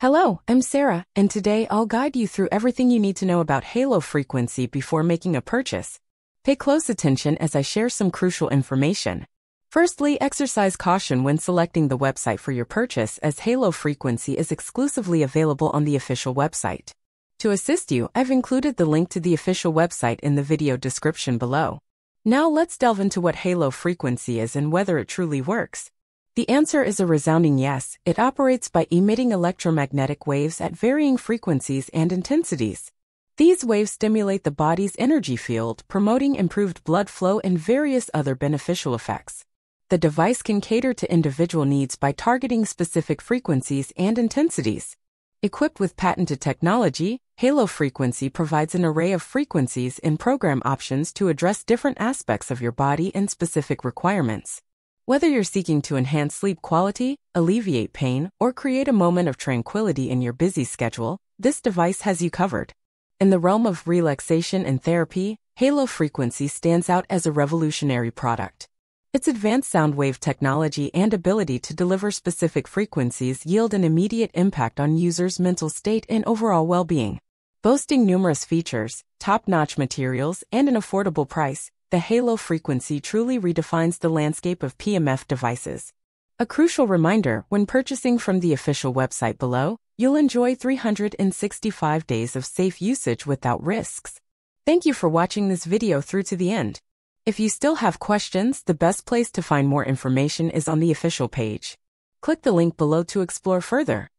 Hello, I'm Sarah, and today I'll guide you through everything you need to know about halo frequency before making a purchase. Pay close attention as I share some crucial information. Firstly, exercise caution when selecting the website for your purchase as halo frequency is exclusively available on the official website. To assist you, I've included the link to the official website in the video description below. Now let's delve into what halo frequency is and whether it truly works. The answer is a resounding yes. It operates by emitting electromagnetic waves at varying frequencies and intensities. These waves stimulate the body's energy field, promoting improved blood flow and various other beneficial effects. The device can cater to individual needs by targeting specific frequencies and intensities. Equipped with patented technology, Halo Frequency provides an array of frequencies and program options to address different aspects of your body and specific requirements. Whether you're seeking to enhance sleep quality, alleviate pain, or create a moment of tranquility in your busy schedule, this device has you covered. In the realm of relaxation and therapy, Halo Frequency stands out as a revolutionary product. Its advanced sound wave technology and ability to deliver specific frequencies yield an immediate impact on users' mental state and overall well-being. Boasting numerous features, top-notch materials, and an affordable price, the Halo frequency truly redefines the landscape of PEMF devices. A crucial reminder, when purchasing from the official website below, you'll enjoy 365 days of safe usage without risks. Thank you for watching this video through to the end. If you still have questions, the best place to find more information is on the official page. Click the link below to explore further.